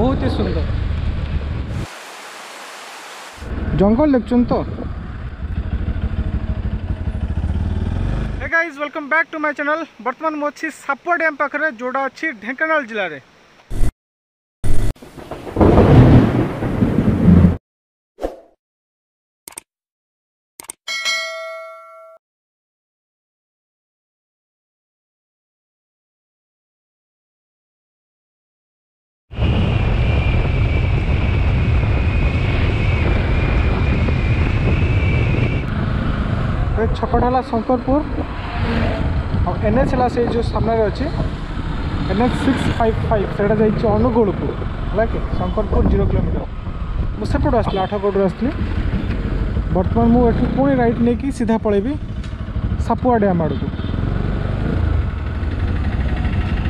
बहुत ही सुंदर जंगल देख तो guys welcome back to my channel वर्तमान मुझे सापुआ डैम पाखे जोड़ा अच्छी ढेकाना जिले में ছকটা হল শঙ্করপুর ଆଉ ଏନ୍ ଏଚ୍ ହେଲା ସେଇ ଯେଉଁ ସାମ୍ନାରେ ଅଛି N H six five five ସେଇଟା ଯାଇଛି ଅନୁଗୁଳକୁ ହେଲା କି ଶଙ୍କରପୁର ଜିରୋ କିଲୋମିଟର ମୁଁ ସେପଟୁ ଆସିଥିଲି ଆଠଗଡ଼ରୁ ଆସିଥିଲି ବର୍ତ୍ତମାନ ମୁଁ ଏଠୁ ପୁଣି ରାଇଟ୍ ନେଇକି ସିଧା ପଳେଇବି ସାପୁଆ ଡ୍ୟାମ୍ ଆଡ଼କୁ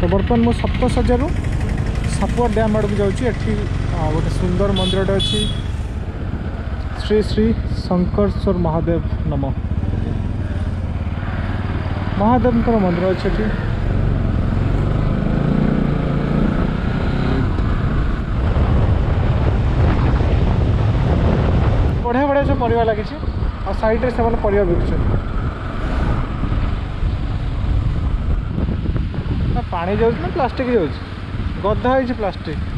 ତ ବର୍ତ୍ତମାନ ମୁଁ ସପ୍ତଶଯ୍ୟାରୁ ସାପୁଆ ଡ୍ୟାମ୍ ଆଡ଼କୁ ଯାଉଛି ଏଠି ଗୋଟେ ସୁନ୍ଦର ମନ୍ଦିରଟେ ଅଛି ଶ୍ରୀ ଶ୍ରୀ ଶଙ୍କରେଶ୍ୱର ମହାଦେବ ନମ ମହାଦେବଙ୍କର ମନ୍ଦିର ଅଛି ଏଠି ବଢ଼ିଆ ବଢ଼ିଆ ସବୁ ପରିବା ଲାଗିଛି ଆଉ ସାଇଡ଼୍ରେ ସେମାନେ ପରିବା ବିକୁଛନ୍ତି ପାଣି ଯାଉଛି ନା ପ୍ଲାଷ୍ଟିକ୍ ଯାଉଛି ଗଦା ହେଇଛି ପ୍ଲାଷ୍ଟିକ୍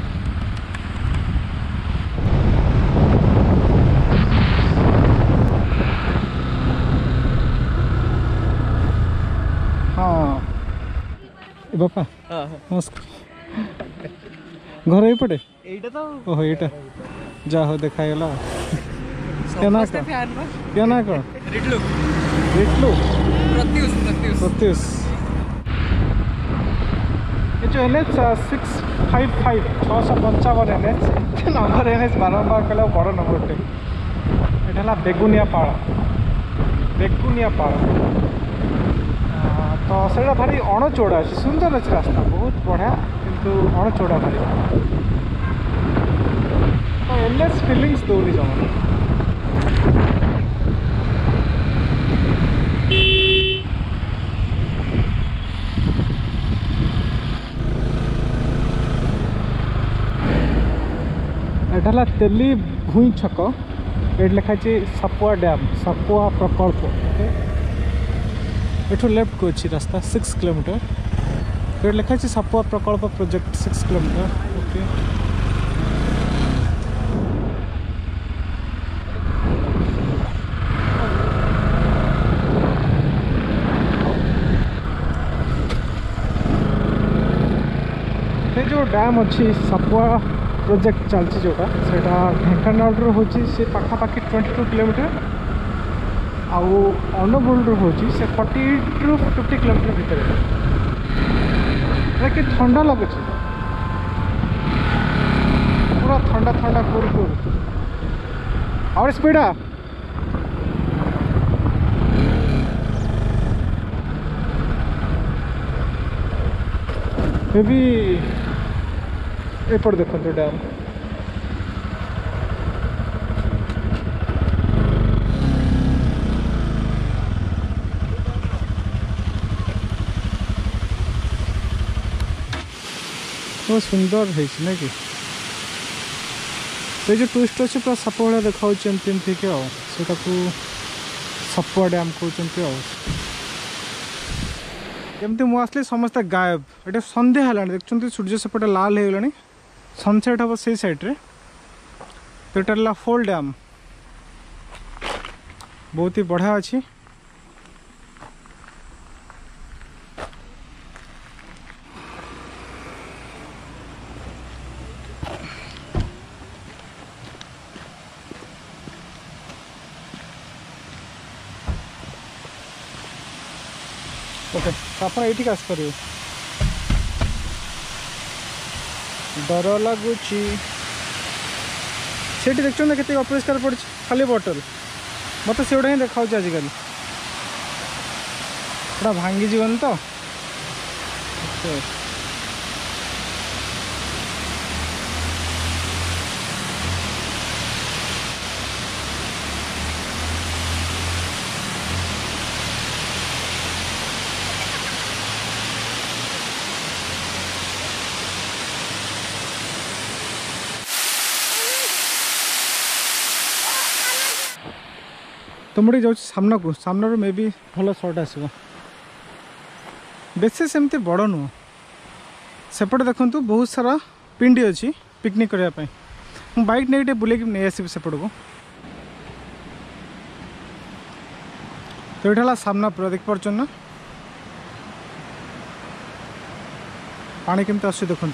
ହଁ ଏ ବାପା ନମସ୍କାର ଘର ଏଇପଟେ ଏଇଟା ତ ଓହୋ ଏଇଟା ଯାହା ହଉ ଦେଖାଗଲା क्या ना कौन रिटलू रिटलू प्रत्युष प्रत्युष प्रत्युष ये जो N H six five five छःश पंचावन N H number N H बारंबार कले बड़ नंबर टे ये बेगुनिया पाड़ बेगुनिया पाड़ सेटा भारी अणचौड़ा अच्छे सुंदर अच्छे रास्ता बहुत बढ़िया कितु अणचौड़ा भारी एनएस फिलिंगस दौनी जमा यहाँ तेली भूई छक ये लिखाई सपुआ डैम सपुआ प्रकल्प ओके यठ लेफ्ट को अच्छी रास्ता सिक्स किलोमीटर ये लिखा है सापुआ प्रकल्प project six kilometre okay dam अच्छी सापुआ प्रोजेक्ट चलती जोटा से ढेकाना हूँ से पखापाखि ट्वेंटी टू किलोमीटर ଆଉ ଅନୁଗୁଳରୁ ହେଉଛି ସେ ଫର୍ଟି ଏଇଟ୍ରୁ ଫିଫ୍ଟି କିଲୋମିଟର ଭିତରେ ଯେଉଁଟାକି ଥଣ୍ଡା ଲାଗୁଛି ପୁରା ଥଣ୍ଡା ଥଣ୍ଡା କୁରୁ କୁରୁ ଆହୁରି ସ୍ପିଡ଼ ମେ ବି ଏପଟେ ଦେଖନ୍ତୁ ଡ୍ୟାମ୍ समय तो सुंदर तो है ना कि जो ट्विस्ट अच्छे पूरा सप भाया देखा ठीक से सप डैम कहते मुसली समस्त गायब एट सन्ध्या है देखते तो सूर्य सेपटे लाल हो सनसेट हम से सैड्रे तो फोल डैम बहुत ही बढ़िया अच्छी ओके ଆପଣ ଏଇଠି କାସ୍ କରିବେ ଡର ଲାଗୁଛି ସେଠି ଦେଖୁଛନ୍ତି ନା କେତେ ଅପରିଷ୍କାର ପଡ଼ିଛି ଖାଲି ବଟଲ ମୋତେ ସେଗୁଡ଼ା ହିଁ ଦେଖାଉଛି ଆଜିକାଲି ପୁରା ଭାଙ୍ଗିଯିବନି ତ ଓକେ तो मुझे जाऊँ सामना को सामनार मे भी भल सर्ट आसो बेसी सेमती बड़ नुह सेपटे देखु बहुत सारा पिंडी अच्छी पिकनिक करने बैक नहीं बुले नहीं आसबि को तो यहाँ सामना पूरा देखिपार ना पा कमी आस देखु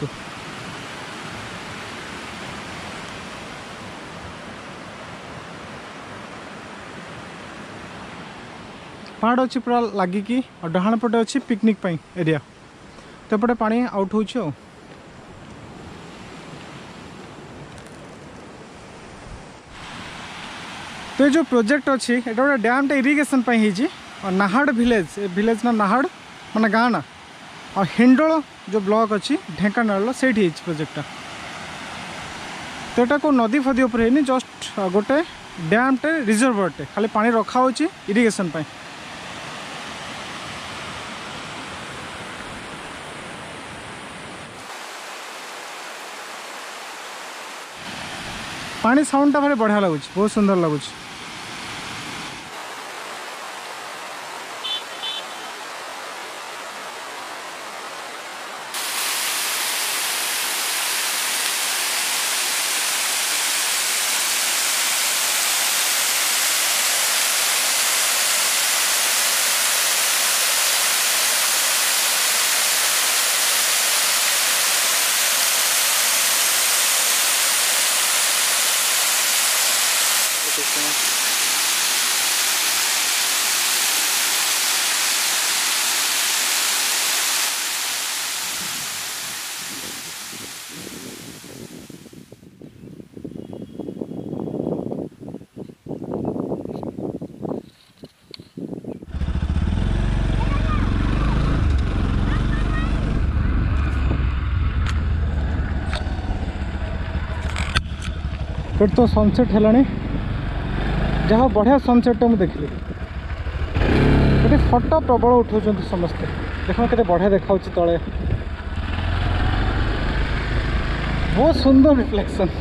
पहाड़ अच्छी पूरा लगिकी और डाण पटे अच्छे पिकनिक एरिया तो पटे पा आउट हो तो ये जो प्रोजेक्ट अच्छी ये गोटे डैमटे इरीगेसन और नाहाड़ भिलेज ए भिलेज ना नाहाड़ मैंने गाँ ना और हिंडोल जो ब्लक अच्छी ढेकाना से प्रोजेक्टा तो यहाँ को नदी फदी उपर उपरि जस्ट गोटे डैमटे रिजर्व अटे खाली पा रखा इरीगेसन ପାଣି ସାଉଣ୍ଡଟା ଭାରି ବଢ଼ିଆ ଲାଗୁଛି ବହୁତ ସୁନ୍ଦର ଲାଗୁଛି सकते हैं तो सनसेट है ଯାହା ବଢ଼ିଆ ସନସେଟ୍ଟା ମୁଁ ଦେଖିଲି ଏଠି ଫଟୋ ପ୍ରବଳ ଉଠାଉଛନ୍ତି ସମସ୍ତେ ଦେଖ କେତେ ବଢ଼ିଆ ଦେଖାଉଛି ତଳେ ବହୁତ ସୁନ୍ଦର ରିଫ୍ଲେକ୍ସନ୍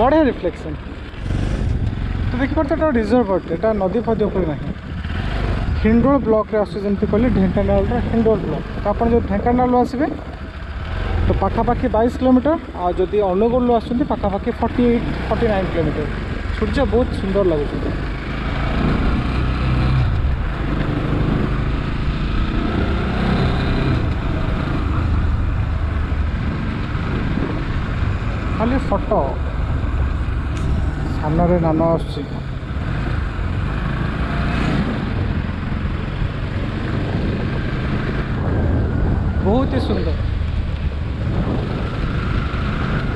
ବଢ଼ିଆ ରିଫ୍ଲେକ୍ସନ୍ ତ ଦେଖିପାରୁଛ ଏଟା ରିଜର୍ଭର୍ଟ ଏଟା ନଦୀ ଫଦୀ ଉପରେ ନାହିଁ ହିଣ୍ଡୋଳ ବ୍ଲକ୍ରେ ଆସୁଛି ଯେମିତି କହିଲେ ଢେଙ୍କାନାଳର ହିଣ୍ଡୋଳ ବ୍ଲକ୍ ତ ଆପଣ ଯଦି ଢେଙ୍କାନାଳରୁ ଆସିବେ ତ ପାଖାପାଖି ବାଇଶ କିଲୋମିଟର ଆଉ ଯଦି ଅନୁଗୁଳରୁ ଆସୁଛନ୍ତି ପାଖାପାଖି forty eight forty nine kilometre সূর্য বহুত সুন্দর লাগুছে খালি ফটো সামনে নাম আসছে বহুত হি সুন্দর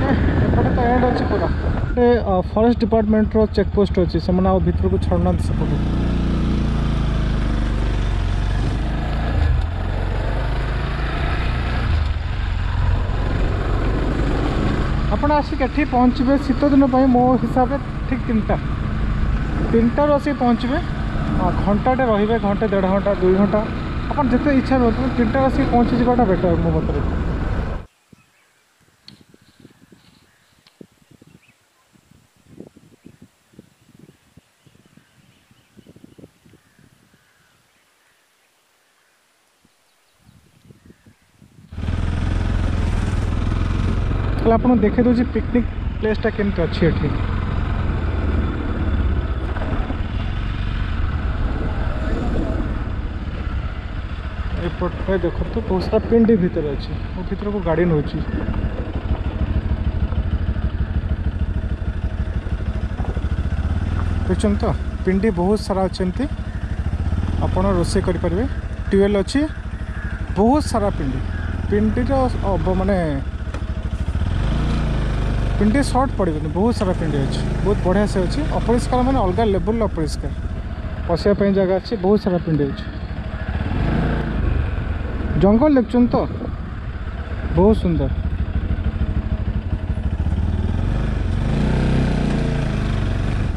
এপটে তো এন্ড অছি পুরা ଗୋଟେ ଫରେଷ୍ଟ ଡିପାର୍ଟମେଣ୍ଟର ପୋଷ୍ଟ ଅଛି ସେମାନେ ଆଉ ଭିତରକୁ ଛାଡ଼ୁନାହାନ୍ତି ସେପଟୁ ଆପଣ ଆସିକି ଏଠି ପହଞ୍ଚିବେ ଶୀତ ଦିନ ପାଇଁ ମୋ ହିସାବରେ ଠିକ୍ ତିନିଟା ତିନିଟାରୁ ଆସିକି ପହଞ୍ଚିବେ ଘଣ୍ଟାଟେ ରହିବେ ଘଣ୍ଟେ ଦେଢ଼ ଘଣ୍ଟା ଦୁଇ ଘଣ୍ଟା ଆପଣ ଯେତେ ଇଚ୍ଛା ରୁହନ୍ତୁ ତିନିଟାରେ ଆସିକି ପହଞ୍ଚିଯିବାଟା ବେଟର୍ ମୋ ମତରେ ताला आप देखे दूसरी पिकनिक प्लेसटा के अच्छे ये देख तो बहुत सारा पिंड भितर अच्छी भितर को गाड़ी नौ देखें तो पिंडी बहुत सारा अच्छा आप रोष करें ट्यूवेल अच्छी बहुत सारा पिंडी पिंडीर मानने ପିଣ୍ଡି ସର୍ଟ ପଡ଼ିବନି ବହୁତ ସାରା ପିଣ୍ଡି ଅଛି ବହୁତ ବଢ଼ିଆ ସେ ଅଛି ଅପରିଷ୍କାର ମାନେ ଅଲଗା ଲେବୁଲ୍ର ଅପରିଷ୍କାର ପଶିବା ପାଇଁ ଜାଗା ଅଛି ବହୁତ ସାରା ପିଣ୍ଡି ଅଛି ଜଙ୍ଗଲ ଦେଖୁଛନ୍ତି ତ ବହୁତ ସୁନ୍ଦର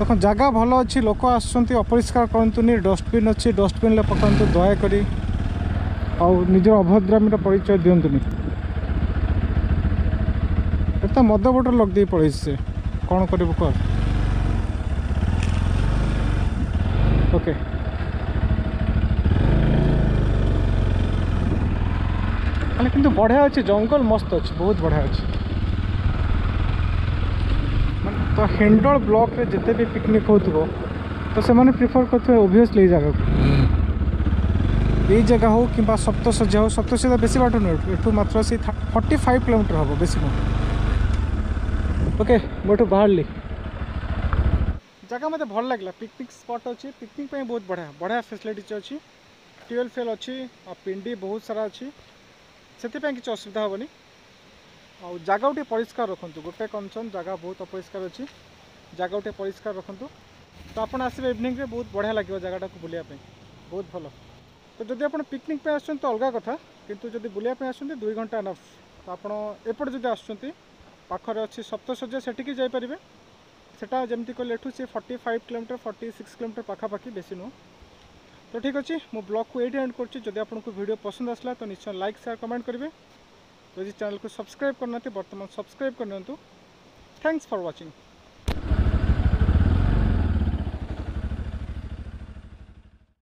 ଦେଖ ଜାଗା ଭଲ ଅଛି ଲୋକ ଆସୁଛନ୍ତି ଅପରିଷ୍କାର କରନ୍ତୁନି ଡଷ୍ଟବିନ୍ ଅଛି ଡଷ୍ଟବିନ୍ରେ ପକାନ୍ତୁ ଦୟାକରି ଆଉ ନିଜର ଅଭଦ୍ରାମୀର ପରିଚୟ ଦିଅନ୍ତୁନି ତା ମଦ ବୋଟଲ ଲଗଦେଇ ପଳେଇଛି ସେ କ'ଣ କରିବୁ କହ ଓକେ ମାନେ କିନ୍ତୁ ବଢ଼ିଆ ଅଛି ଜଙ୍ଗଲ ମସ୍ତ ଅଛି ବହୁତ ବଢ଼ିଆ ଅଛି ମାନେ ତ ହେଣ୍ଡଳ ବ୍ଲକ୍ରେ ଯେତେ ବି ପିକନିକ୍ ହେଉଥିବ ତ ସେମାନେ ପ୍ରିଫର୍ କରୁଥିବେ ଓଭିଅସ୍ଲି ଏଇ ଜାଗାକୁ ଏଇ ଜାଗା ହଉ କିମ୍ବା ସପ୍ତଶଯ୍ୟା ହେଉ ସପ୍ତଶଯ୍ୟା ବେଶୀ ବାଟ ନୁହେଁ ଏଠୁ ମାତ୍ର ସେଇ ଫର୍ଟି ଫାଇଭ୍ କିଲୋମିଟର ହେବ ବେଶୀ ନୁହେଁ ଓକେ ମୁଁ ଏଠୁ ବାହାରିଲି ଜାଗା ମୋତେ ଭଲ ଲାଗିଲା ପିକନିକ୍ ସ୍ପଟ୍ ଅଛି ପିକନିକ୍ ପାଇଁ ବହୁତ ବଢ଼ିଆ ବଢ଼ିଆ ଫେସିଲିଟିଜ୍ ଅଛି ଟ୍ୟୁୱେଲ୍ ଫେଲ୍ ଅଛି ଆଉ ପିଣ୍ଡି ବହୁତ ସାରା ଅଛି ସେଥିପାଇଁ କିଛି ଅସୁବିଧା ହେବନି ଆଉ ଜାଗାକୁ ଟିକେ ପରିଷ୍କାର ରଖନ୍ତୁ ଗୋଟେ କନସର୍ନ ଜାଗା ବହୁତ ଅପରିଷ୍କାର ଅଛି ଜାଗାକୁ ଟିକେ ପରିଷ୍କାର ରଖନ୍ତୁ ତ ଆପଣ ଆସିବେ ଇଭିନିଂରେ ବହୁତ ବଢ଼ିଆ ଲାଗିବ ଜାଗାଟାକୁ ବୁଲିବା ପାଇଁ ବହୁତ ଭଲ ତ ଯଦି ଆପଣ ପିକନିକ୍ ପାଇଁ ଆସୁଛନ୍ତି ତ ଅଲଗା କଥା କିନ୍ତୁ ଯଦି ବୁଲିବା ପାଇଁ ଆସୁଛନ୍ତି ଦୁଇ ଘଣ୍ଟା ନଫ୍ ତ ଆପଣ ଏପଟେ ଯଦି ଆସୁଛନ୍ତି ପାଖରେ ଅଛି ସପ୍ତଶଯ୍ୟା ସେଠିକି ଯାଇପାରିବେ ସେଟା ଯେମିତି କହିଲେ ଏଠୁ ସେ forty five kilometre forty six kilometre ପାଖାପାଖି ବେଶୀ ନୁହଁ ତ ଠିକ୍ ଅଛି ମୁଁ ବ୍ଲଗ୍କୁ ଏଇଠି ଏଣ୍ଡ କରୁଛି ଯଦି ଆପଣଙ୍କୁ ଭିଡ଼ିଓ ପସନ୍ଦ ଆସିଲା ତ ନିଶ୍ଚୟ ଲାଇକ୍ ସେୟାର କମେଣ୍ଟ କରିବେ ଯଦି ଚ୍ୟାନେଲକୁ ସବସ୍କ୍ରାଇବ୍ କରିନାହାନ୍ତି ବର୍ତ୍ତମାନ ସବସ୍କ୍ରାଇବ୍ କରିନିଅନ୍ତୁ ଥ୍ୟାଙ୍କସ୍ ଫର୍ ୱାଚିଂ